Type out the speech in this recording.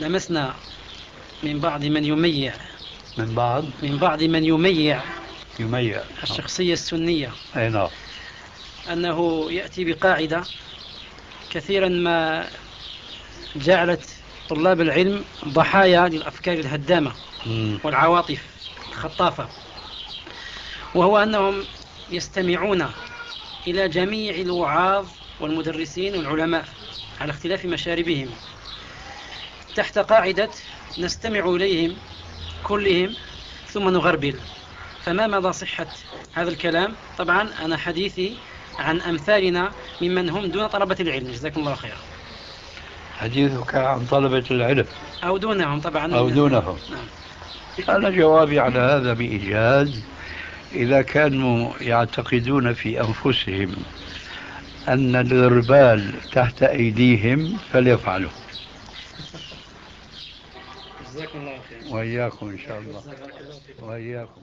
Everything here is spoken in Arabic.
لمسنا من بعض من يميع. من بعض من بعض من يميع. يميع. الشخصية السنية. أي نعم. أنه يأتي بقاعدة كثيرا ما جعلت طلاب العلم ضحايا للأفكار الهدامة مم. والعواطف الخطافة. وهو أنهم يستمعون إلى جميع الوعاظ والمدرسين والعلماء على اختلاف مشاربهم. تحت قاعدة نستمع إليهم كلهم ثم نغربل. فما مدى صحة هذا الكلام؟ طبعا أنا حديثي عن أمثالنا ممن هم دون طلبة العلم. جزاكم الله خيرا. حديثك عن طلبة العلم. أو دونهم طبعا. أو دونهم. نعم. أنا جوابي على هذا بإيجاز. إذا كانوا يعتقدون في أنفسهم أن الغربال تحت أيديهم فليفعلوا. جزاكم الله خيرا وإياكم إن شاء الله. وإياكم.